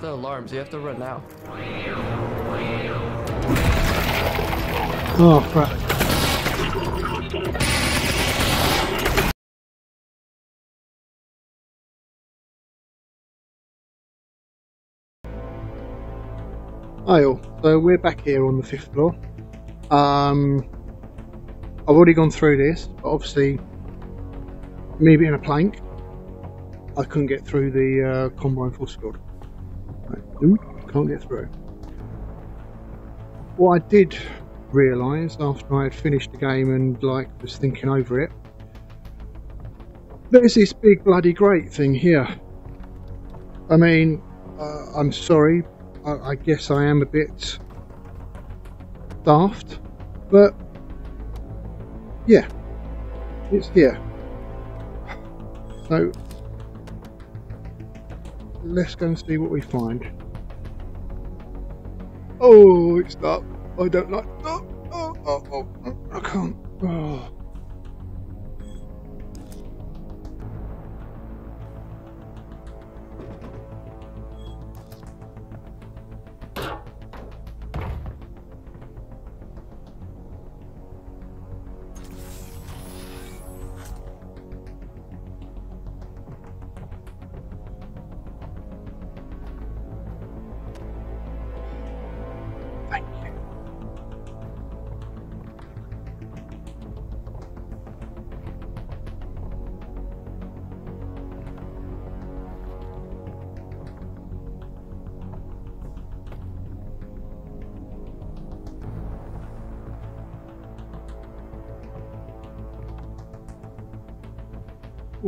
the alarms. You have to run now. Oh crap. Hi all, so we're back here on the fifth floor. Um, I've already gone through this, but obviously, me being a plank, I couldn't get through the uh, combine force field. Can't get through. What I did realise after I had finished the game and like was thinking over it, there's this big bloody great thing here. I mean, uh, I'm sorry, I, I guess I am a bit daft, but yeah, it's here. So let's go and see what we find. Oh, it's dark. I don't like. Oh, oh, oh, oh, oh, I can't. Oh.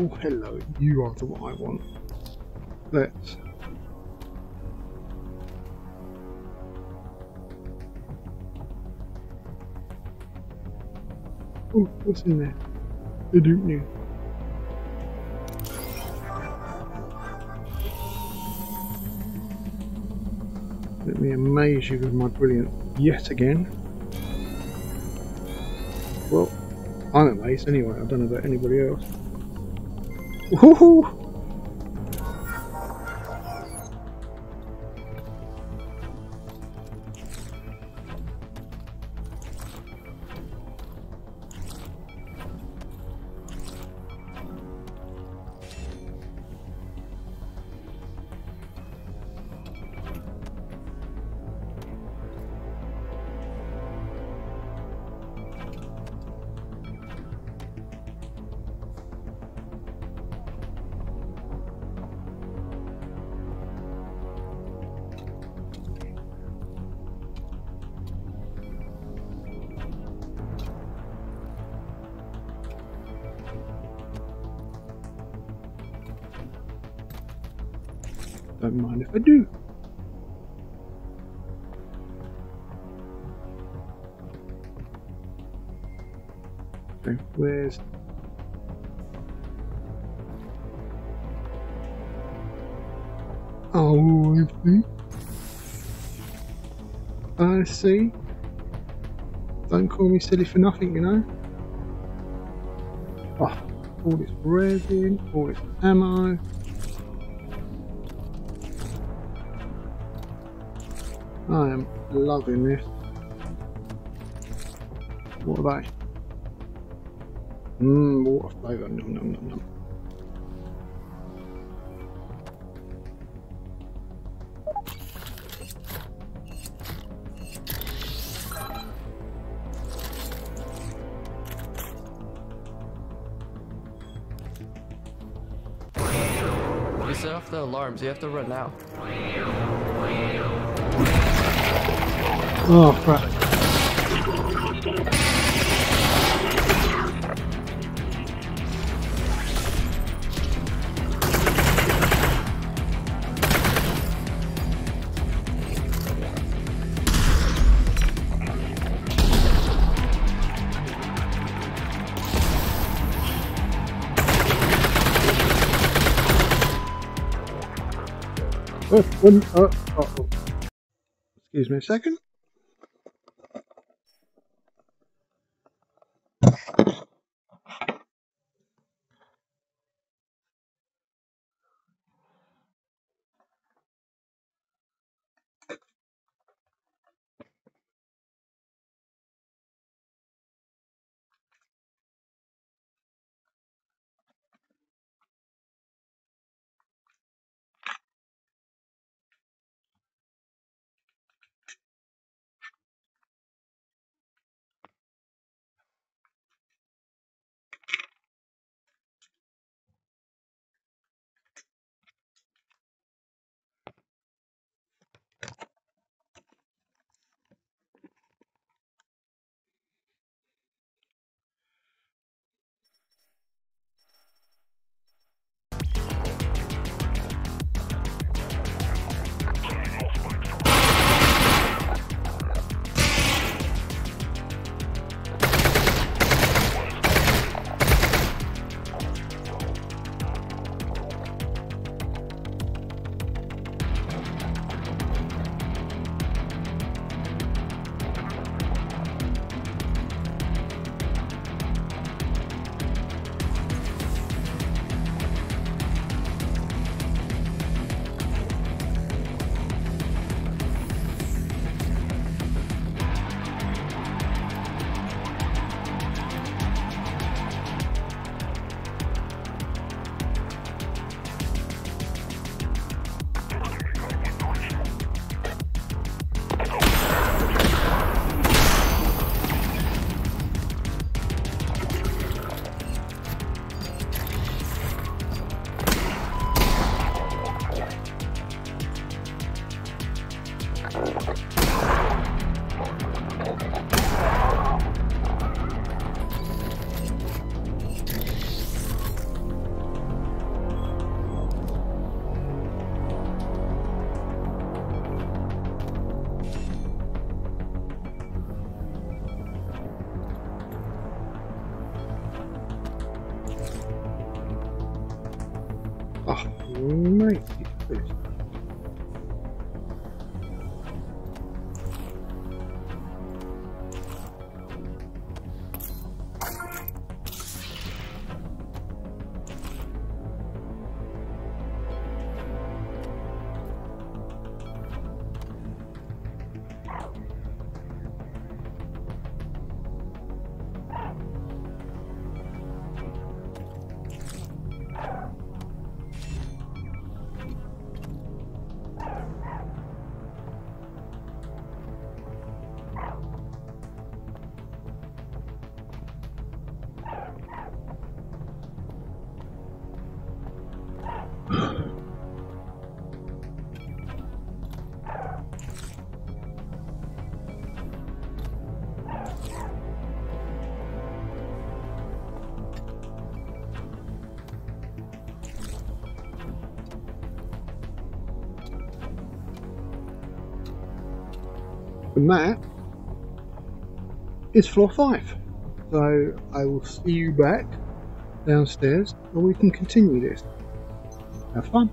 Oh, hello. You are the one I want. Let's. Oh, what's in there? I don't know. Let me amaze you with my brilliance yet again. Well, I'm amazed anyway. I don't know about anybody else. Woohoo! Don't mind if I do. Okay, where's Oh, I see. I see. Don't call me silly for nothing, you know. Oh, all this resin, all this ammo. I am loving this. What are they? Mmm, water flavour. Nom nom nom nom. You set off the alarms. You have to run now. Oh crap. Oh, oh, oh. Excuse me a second. Oh, mate. And that is floor five. So I will see you back downstairs and we can continue this. Have fun.